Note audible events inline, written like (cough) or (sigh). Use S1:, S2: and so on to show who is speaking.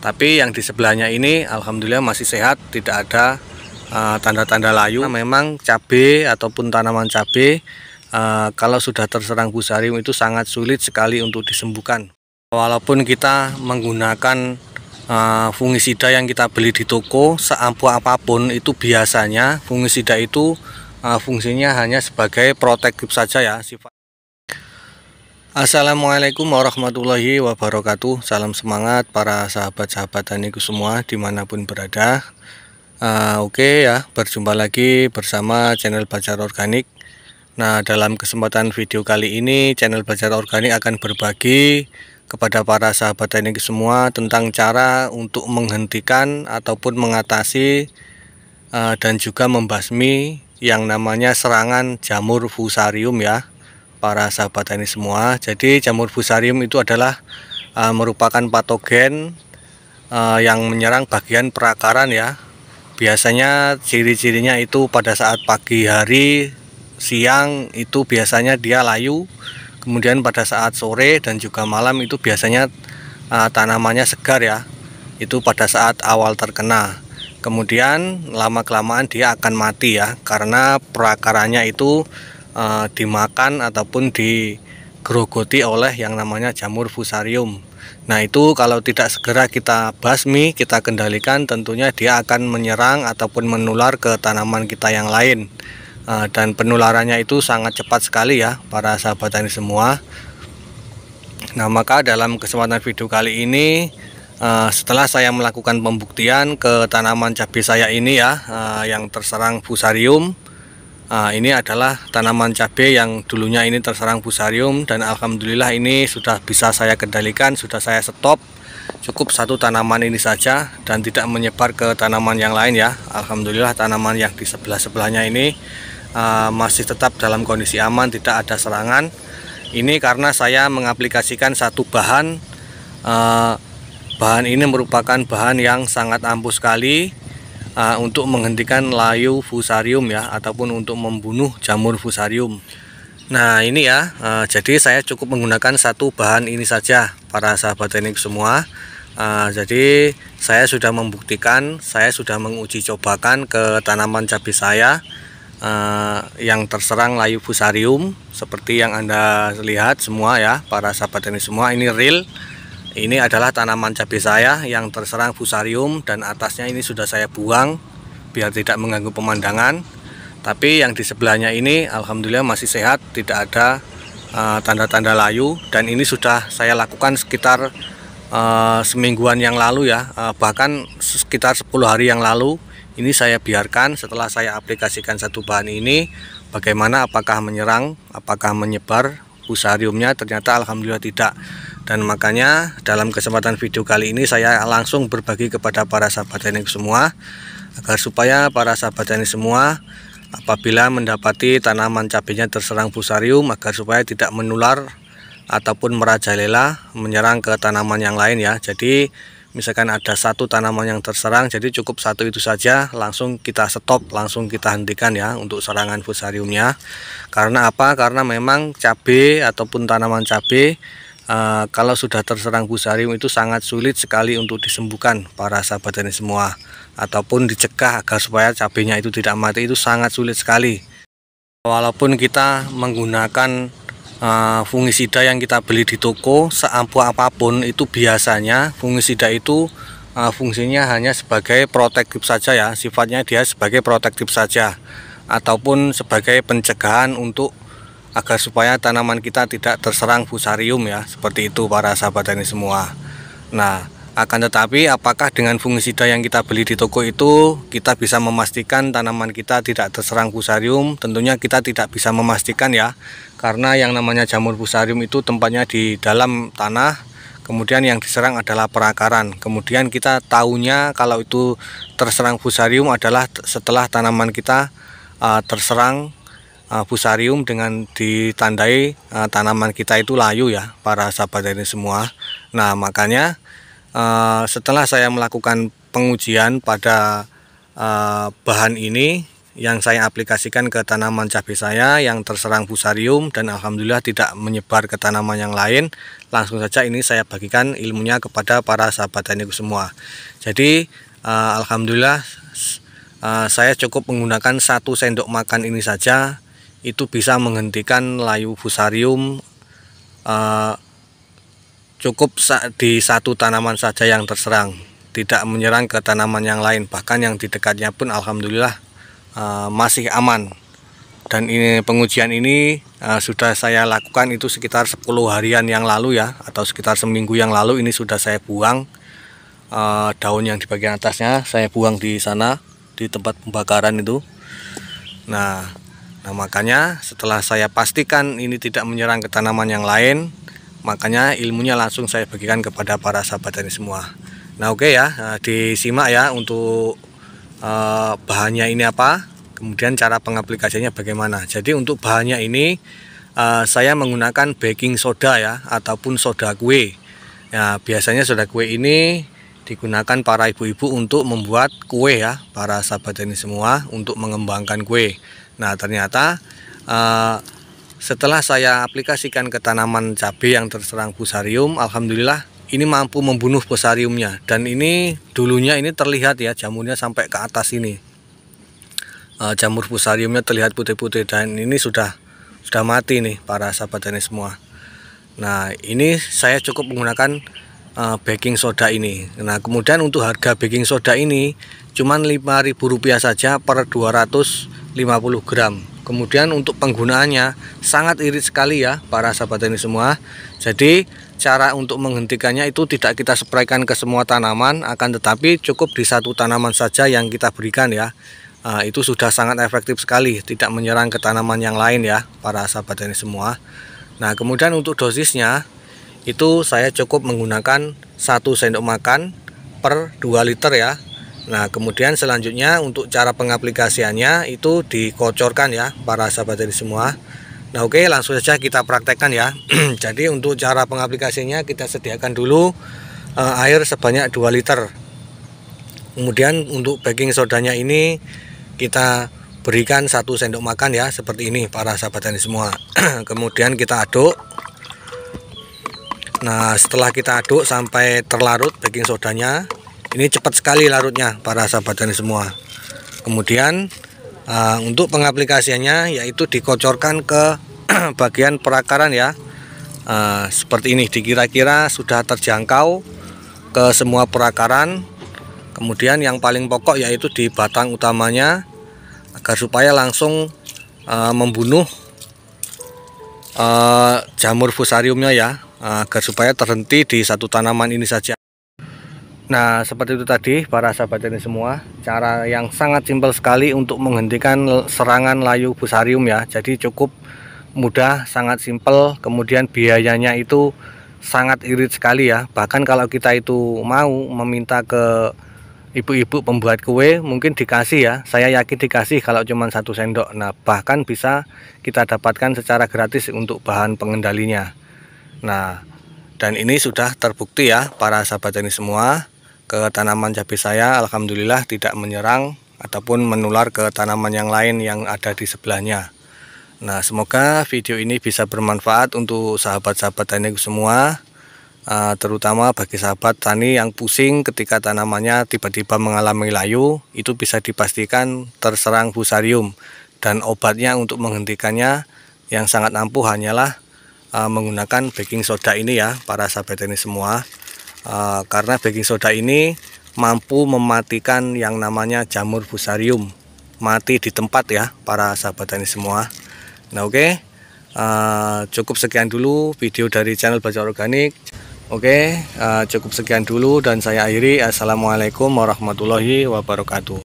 S1: tapi yang di sebelahnya ini alhamdulillah masih sehat tidak ada eh, tanda-tanda uh, layu. Nah, memang cabai ataupun tanaman cabai uh, kalau sudah terserang fusarium itu sangat sulit sekali untuk disembuhkan. Walaupun kita menggunakan uh, fungisida yang kita beli di toko seampuh apa pun itu biasanya fungisida itu uh, fungsinya hanya sebagai protektif saja ya sifat Assalamualaikum warahmatullahi wabarakatuh. Salam semangat para sahabat-sahabat taniku semua di mana pun berada. Uh, Oke okay ya berjumpa lagi bersama channel Bacar Organik. Nah dalam kesempatan video kali ini channel Bacar Organik akan berbagi kepada para sahabat taniku semua Tentang cara untuk menghentikan ataupun mengatasi uh, dan juga membasmi yang namanya serangan jamur fusarium ya para sahabat ini semua. Jadi jamur fusarium itu adalah uh, merupakan patogen uh, yang menyerang bagian perakaran ya. Biasanya ciri-cirinya itu pada saat pagi hari, siang itu biasanya dia layu. Kemudian pada saat sore dan juga malam itu biasanya uh, tanamannya segar ya. Itu pada saat awal terkena. Kemudian lama-kelamaan dia akan mati ya karena perakarannya itu uh, dimakan ataupun digerogoti oleh yang namanya jamur fusarium. Nah itu kalau tidak segera kita basmi, kita kendalikan tentunya dia akan menyerang ataupun menular ke tanaman kita yang lain. Uh, dan penularannya itu sangat cepat sekali ya para sahabat tani semua. Nah maka dalam kesempatan video kali ini uh, setelah saya melakukan pembuktian ke tanaman cabai saya ini ya uh, yang terserang fusarium Nah, ini adalah tanaman cabai yang dulunya ini terserang fusarium dan alhamdulillah ini sudah bisa saya kendalikan, sudah saya stop. Cukup satu tanaman ini saja dan tidak menyebar ke tanaman yang lain ya. Alhamdulillah tanaman yang di sebelah-sebelahnya ini uh, masih tetap dalam kondisi aman, tidak ada serangan. Ini karena saya mengaplikasikan satu bahan uh, bahan ini merupakan bahan yang sangat ampuh sekali uh, untuk menghentikan layu fusarium ya ataupun untuk membunuh jamur fusarium. Nah ini ya uh, jadi saya cukup menggunakan satu bahan ini saja para sahabat teknik semua. Uh, jadi saya sudah membuktikan saya sudah menguji cobakan ke tanaman cabai saya uh, yang terserang layu fusarium seperti yang anda lihat semua ya para sahabat teknik semua. Ini real ini adalah tanaman cabai saya yang terserang fusarium dan atasnya ini sudah saya buang biar tidak mengganggu pemandangan. Tapi yang di sebelahnya ini alhamdulillah masih sehat, tidak ada uh, tanda-tanda uh, layu dan ini sudah saya lakukan sekitar uh, semingguan yang lalu ya, uh, bahkan sekitar 10 hari yang lalu ini saya biarkan setelah saya aplikasikan satu bahan ini bagaimana apakah menyerang, apakah menyebar fusariumnya ternyata alhamdulillah tidak. Dan makanya dalam kesempatan video kali ini saya langsung berbagi kepada para sahabat teknik semua agar supaya para sahabat teknik semua apabila mendapati tanaman cabenya terserang fusarium agar supaya tidak menular ataupun merajalela menyerang ke tanaman yang lain ya. Jadi misalkan ada satu tanaman yang terserang jadi cukup satu itu saja langsung kita stop langsung kita hentikan ya untuk serangan fusariumnya. Karena apa? Karena memang cabai ataupun tanaman cabai uh, kalau sudah terserang fusarium itu sangat sulit sekali untuk disembuhkan para sahabat ini semua. Ataupun dicegah agar supaya cabenya itu tidak mati itu sangat sulit sekali. Walaupun kita menggunakan uh, fungisida yang kita beli di toko seampuh apa pun itu biasanya fungisida itu uh, fungsinya hanya sebagai protektif saja ya. Sifatnya dia sebagai protektif saja. Ataupun sebagai pencegahan untuk agar supaya tanaman kita tidak terserang fusarium ya seperti itu para sahabat tani semua. Nah akan tetapi apakah dengan fungisida yang kita beli di toko itu kita bisa memastikan tanaman kita tidak terserang fusarium? Tentunya kita tidak bisa memastikan ya karena yang namanya jamur fusarium itu tempatnya di dalam tanah kemudian yang diserang adalah perakaran. Kemudian kita tahunya kalau itu terserang fusarium adalah setelah tanaman kita uh, terserang uh, fusarium dengan ditandai uh, tanaman kita itu layu ya para sahabat ini semua. Nah makanya uh, setelah saya melakukan pengujian pada uh, bahan ini yang saya aplikasikan ke tanaman cabai saya yang terserang fusarium dan alhamdulillah tidak menyebar ke tanaman yang lain langsung saja ini saya bagikan ilmunya kepada para sahabat taniku semua. Jadi uh, alhamdulillah uh, saya cukup menggunakan satu sendok makan ini saja itu bisa menghentikan layu fusarium uh, cukup di satu tanaman saja yang terserang. Tidak menyerang ke tanaman yang lain. Bahkan yang di dekatnya pun alhamdulillah uh, masih aman. Dan ini pengujian ini uh, sudah saya lakukan itu sekitar 10 harian yang lalu ya atau sekitar seminggu yang lalu ini sudah saya buang uh, daun yang di bagian atasnya saya buang di sana di tempat pembakaran itu. Nah nah makanya setelah saya pastikan ini tidak menyerang ke tanaman yang lain makanya ilmunya langsung saya bagikan kepada para sahabat ini semua. Nah oke okay ya nah, disimak ya untuk uh, bahannya ini apa kemudian cara pengaplikasinya bagaimana. Jadi untuk bahannya ini uh, saya menggunakan baking soda ya ataupun soda kue. Ya biasanya soda kue ini digunakan para ibu-ibu untuk membuat kue ya para sahabat ini semua untuk mengembangkan kue. Nah ternyata setelah saya aplikasikan ke tanaman cabai yang terserang fusarium, alhamdulillah ini mampu membunuh fusariumnya dan ini dulunya ini terlihat ya jamurnya sampai ke atas ini. Uh, jamur fusariumnya terlihat putih-putih dan ini sudah sudah mati nih para sahabat ini semua. Nah, ini saya cukup menggunakan uh, baking soda ini. Nah, kemudian untuk harga baking soda ini cuman Rp5.000 saja per 250 gram kemudian untuk penggunaannya sangat irit sekali ya para sahabat ini semua. Jadi cara untuk menghentikannya itu tidak kita spraykan ke semua tanaman akan tetapi cukup di satu tanaman saja yang kita berikan ya. Nah, itu sudah sangat efektif sekali tidak menyerang ke tanaman yang lain ya para sahabat ini semua. Nah kemudian untuk dosisnya itu saya cukup menggunakan satu sendok makan per 2 liter ya Nah kemudian selanjutnya untuk cara pengaplikasiannya itu dikocorkan ya para sahabat dari semua. Nah oke langsung saja kita praktekkan ya. (clears throat) Jadi untuk cara pengaplikasinya kita sediakan dulu uh, air sebanyak 2 liter. Kemudian untuk baking sodanya ini kita berikan satu sendok makan ya seperti ini para sahabat dari semua. (clears throat) Kemudian kita aduk. Nah setelah kita aduk sampai terlarut baking sodanya ini cepat sekali larutnya para sahabat tani semua. Kemudian uh, untuk pengaplikasiannya yaitu dikocorkan ke (clears throat) bagian perakaran ya. Uh, seperti ini dikira-kira sudah terjangkau ke semua perakaran. Kemudian yang paling pokok yaitu di batang utamanya agar supaya langsung uh, membunuh uh, jamur fusariumnya ya. Agar supaya terhenti di satu tanaman ini saja Nah seperti itu tadi para sahabat ini semua. Cara yang sangat simpel sekali untuk menghentikan serangan layu fusarium ya. Jadi cukup mudah, sangat simpel. Kemudian biayanya itu sangat irit sekali ya. Bahkan kalau kita itu mau meminta ke ibu-ibu pembuat kue mungkin dikasih ya. Saya yakin dikasih kalau cuma satu sendok. Nah bahkan bisa kita dapatkan secara gratis untuk bahan pengendalinya. Nah dan ini sudah terbukti ya para sahabat ini semua ke tanaman cabai saya Alhamdulillah tidak menyerang ataupun menular ke tanaman yang lain yang ada di sebelahnya. Nah semoga video ini bisa bermanfaat untuk sahabat-sahabat tani semua uh, terutama bagi sahabat tani yang pusing ketika tanamannya tiba-tiba mengalami layu itu bisa dipastikan terserang fusarium. Dan obatnya untuk menghentikannya yang sangat ampuh hanyalah uh, menggunakan baking soda ini ya para sahabat tani semua uh, karena baking soda ini mampu mematikan yang namanya jamur fusarium mati di tempat ya para sahabat tani semua nah oke okay. uh, cukup sekian dulu video dari channel baca organik oke okay. uh, cukup sekian dulu dan saya akhiri assalamualaikum warahmatullahi wabarakatuh